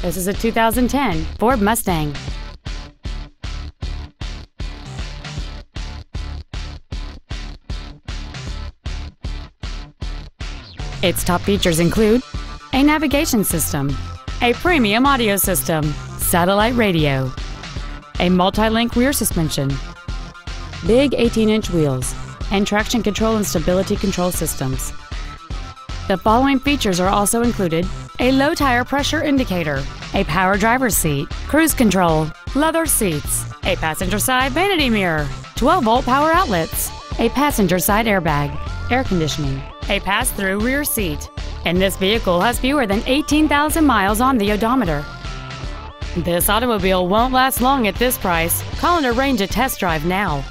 This is a 2010 Ford Mustang. Its top features include a navigation system, a premium audio system, satellite radio, a multi-link rear suspension, big 18-inch wheels, and traction control and stability control systems. The following features are also included a low tire pressure indicator, a power driver's seat, cruise control, leather seats, a passenger side vanity mirror, 12 volt power outlets, a passenger side airbag, air conditioning, a pass through rear seat, and this vehicle has fewer than 18,000 miles on the odometer. This automobile won't last long at this price. Call and arrange a test drive now.